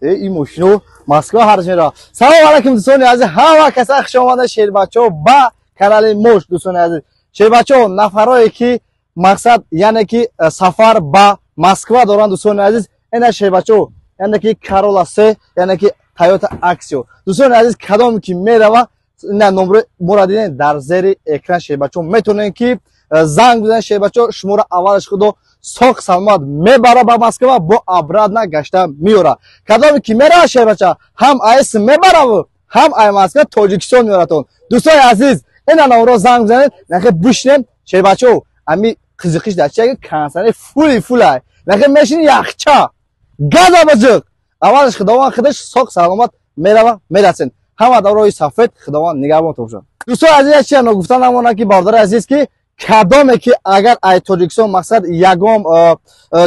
э ин мошино москва ҳарш мера салом алайкум дӯстони азиз. Ҳама каса хуш омада шербачо ба канали мош дӯстони азиз. Шербачо нафарое ки мақсад яъне ки э, сафар ба москва доранд дӯстони азиз. Ина шербачо яъне ки карола се яъне ки тойота аксио дӯстони азиз кадоме ки мерава ина номро моро дидем дар зери экран шербачо метавонем ки э, занг бизанед шербачо шуморо аввалаш худо соқ салмат мебара ба москва бо обратно гашта меёра. Кадоме ки мерава шербача ҳам айс мебараву ҳам ай москва тоҷикистон меёратон дӯстони азиз ина номро занг бизанед нахе бушнем шербачо ами қизиқиш дар чиаги кансане фули фулай. Нахе мешини яхча. Газа баҷиқ аввалаш худованд худаш соқ саломат мерава мерасен ҳама дар роҳи сафед худованд нигаҳбонтон бошад дӯстони азиз чия? Ногуфта намонад ки бардори азиз ки кадоме ки агар ай тоҷикистон мақсад ягом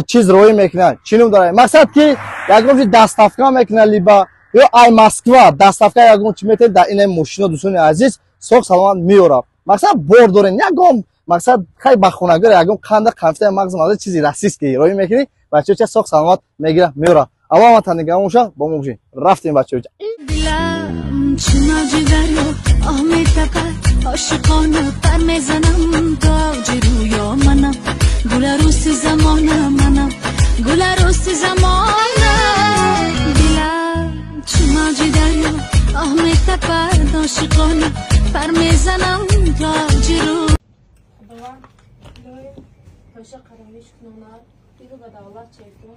чиз роӣ мекунад чинум дора мақсад ки ягом чи дастафка мекунад либа ё ай москва дастафка ягом чи метед дар ина мошино дӯстони азиз соқ саломат меёра мақсад бор дорен ягом мақсад хай ба хонагор ягом қанда қанфта мағз мағз чизи расистки роӣ мекунӣ бачаоча соқ саломат мегира меёра аввалмата нигаҳон боша бо мо бошед рафтем бачаоча چما جگریا آمد فقط عاشقانه پر می‌زنم تاج رویا منم گل روس زمانه منم گل روس زمانه دلم چما جگریا آمد فقط عاشقانه پر می‌زنم تاج رو Paşa Karaviş Kınınar, bir kadar Allah çektim.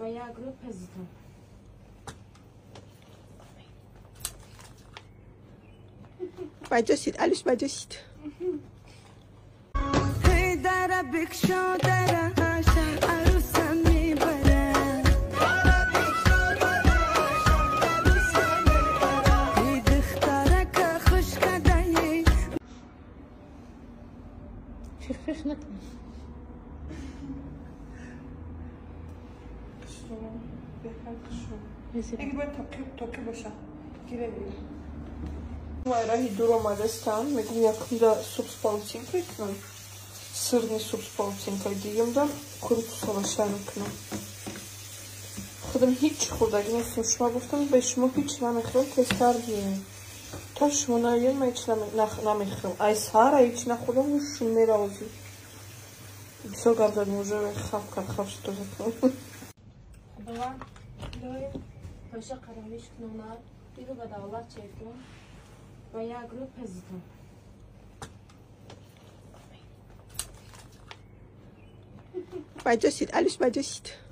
Bayağı grup hezitim. مجاسید الوش مجاسید دره بکشو دره عروسم می‌بره دختره که خوش کده فیخ فیخ نکن کشو اگه باید تاکی باشه گیره گیره дур омадастам мегум якумда суп с полутинкой кунам сырни суп с полутинкой дигимда курицу лаша мекунам худам ҳич хӯрдаги нестам шумо гуфтам ба шумо ҳич намехӯрам тестар бием то шумо наён ма ҳич намехӯрам ай сара ҳич нахӯрдам шум меравози бисёр bayağı gruppo esito. Bei Jossit, alles bei Jossit.